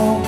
Oh.